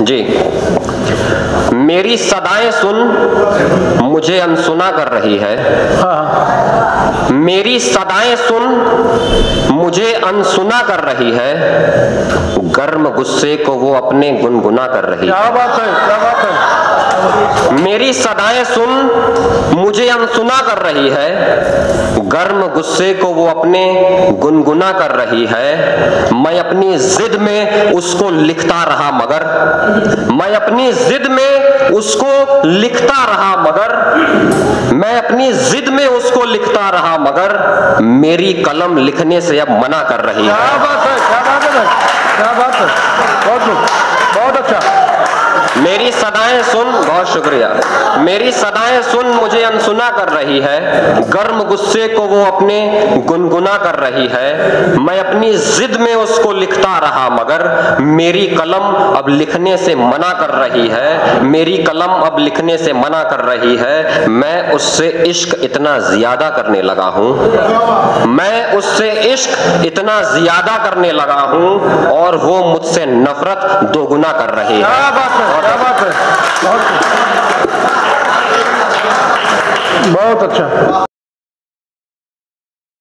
जी। मेरी सदाएँ सुन, मुझे अनसुना कर रही है। हाँ मेरी सदाएँ सुन, मुझे अनसुना कर रही है। गर्म गुस्से को वो अपने गुनगुना कर रही क्या बात है, क्या बात है। मेरी सदाएँ सुन, मुझे अनसुना कर रही है। गर्म गुस्से को वो अपने गुनगुना कर रही है। मैं अपनी जिद में उसको लिखता रहा मगर, मैं अपनी जिद में उसको लिखता रहा मगर, मैं अपनी जिद में उसको लिखता रहा मगर, मेरी कलम लिखने से अब मना कर रही है। क्या बात है, क्या बात है क्या बात है? बहुत बहुत अच्छा। मेरी सदाएँ सुन बहुत शुक्रिया। मेरी सदाएँ सुन मुझे अनसुना कर रही है। गर्म गुस्से को वो अपने गुनगुना कर रही है। मैं अपनी जिद में उसको लिखता रहा मगर मेरी कलम अब लिखने से मना कर रही है। मेरी कलम अब लिखने से मना कर रही है। मैं उससे इश्क इतना ज़्यादा करने लगा हूँ। मैं उससे इश्क इतना ज़्यादा करने लगा हूँ और वो मुझसे नफरत दोगुना कर रही है। क्या बात है। बहुत बहुत अच्छा।